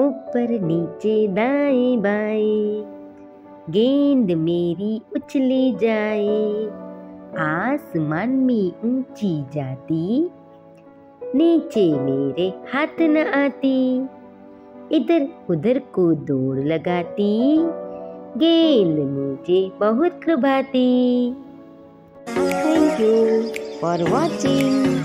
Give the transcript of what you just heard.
ऊपर नीचे दाएँ बाएँ। गेंद मेरी उछली जाए। आसमान में ऊँची जाती। नीचे मेरे हाथ न आती। इधर उधर को दौड़ लगाती। गेंद मुझे बहुत लुभाती थैंक यू फॉर वॉचिंग